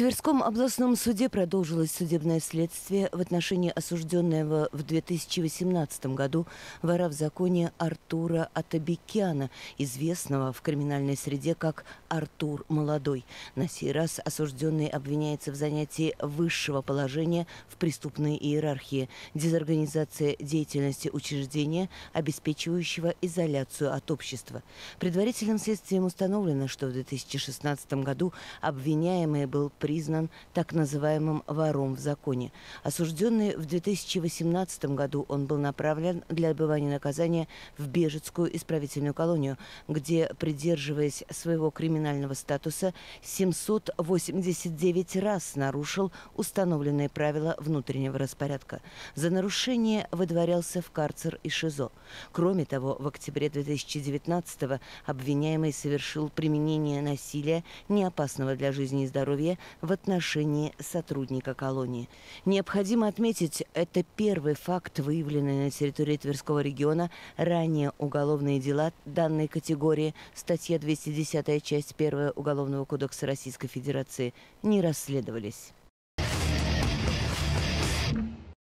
Тверском областном суде продолжилось судебное следствие в отношении осужденного в 2018 году вора в законе Артура Атабекяна, известного в криминальной среде как Артур Молодой. На сей раз осужденный обвиняется в занятии высшего положения в преступной иерархии, дезорганизации деятельности учреждения, обеспечивающего изоляцию от общества. Предварительным следствием установлено, что в 2016 году обвиняемый был признан признан так называемым вором в законе. Осужденный в 2018 году он был направлен для отбывания наказания в Бежецкую исправительную колонию, где, придерживаясь своего криминального статуса, 789 раз нарушил установленные правила внутреннего распорядка. За нарушение выдворялся в карцер и ШИЗО. Кроме того, в октябре 2019 обвиняемый совершил применение насилия, неопасного для жизни и здоровья, в отношении сотрудника колонии. Необходимо отметить, это первый факт, выявленный на территории Тверского региона. Ранее уголовные дела данной категории, статья 210, часть 1 Уголовного кодекса Российской Федерации, не расследовались.